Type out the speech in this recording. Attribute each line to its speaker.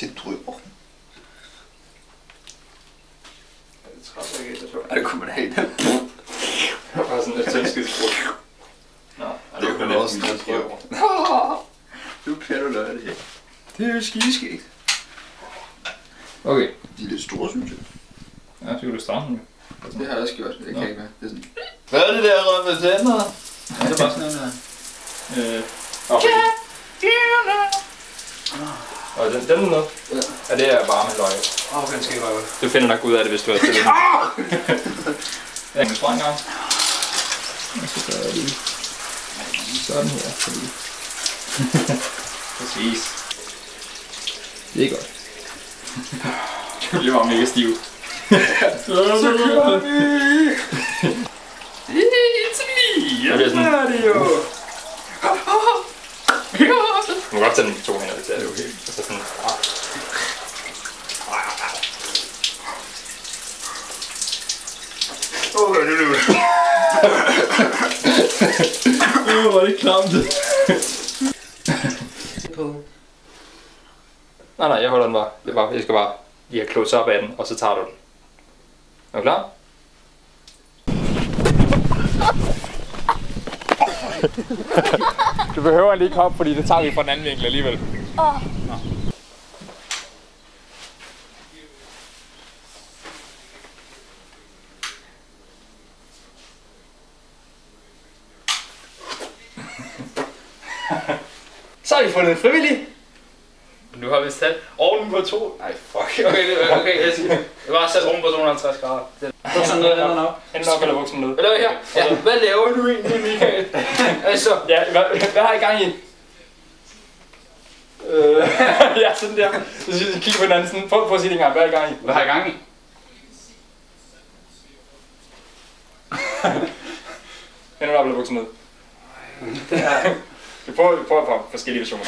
Speaker 1: det drøber. Ja, det træffer ikke ellers. Ja, det kunne man have i den.
Speaker 2: Det var sådan et tændskidsbrug. Nå, det, det kunne man også drøbe
Speaker 1: over. Nu kan du lade det her. Det er jo skideskægt.
Speaker 2: Okay.
Speaker 1: De er lidt store, synes jeg.
Speaker 2: Ja, så kan du stramme dem. Det
Speaker 1: har jeg også gjort. Det kan Nå. ikke være. Det er sådan... Hvad
Speaker 2: er det
Speaker 1: der,
Speaker 2: Rømme Tænder?
Speaker 1: Ja, det er bare sådan der.
Speaker 2: Øh, okay. Og den, den med?
Speaker 1: Ja.
Speaker 2: Ja, det er varme løg.
Speaker 1: Åh, oh, den skal røve.
Speaker 2: Du finder nok ud af det, hvis du har stillet den. Ja, en streng gang. Og så gør jeg lige sådan her, fordi... Præcis. Det er godt. Du bliver bare mega stiv. Så kører
Speaker 1: vi! It's me! Jeg er sådan- Mario!
Speaker 2: Du må godt tage den med to hænder, hvis det er det okay. Og så sådan...
Speaker 1: Åh, det løber.
Speaker 2: Åh, hvor er det klamt. nej, nej, jeg holder den bare. Det er bare, jeg skal bare lige have close op af den, og så tager du den. Er du klar? du behøver lige komme, fordi det tager vi fra den anden vinkel alligevel. Så har vi fundet en frivillig.
Speaker 1: Nu har vi sat oven på to. Nej, fuck. Okay, det, okay jeg siger. Jeg var sat oven på 250 grader. Det- Bukserne ned, hænderne op.
Speaker 2: Hænden op eller buksen ned. Eller her. Ja,
Speaker 1: hvad laver du egentlig, Michael? altså,
Speaker 2: Ja, hvad, hvad har I gang i? Øh, ja, sådan der. Så siger- kigger på hinanden sådan, prøv, prøv at sige det engang, hvad er I gang i? hvad har jeg
Speaker 1: gang i?
Speaker 2: Hænden op eller buksen ned.
Speaker 1: Det
Speaker 2: er... Vi prøver, vi prøver på forskellige versioner.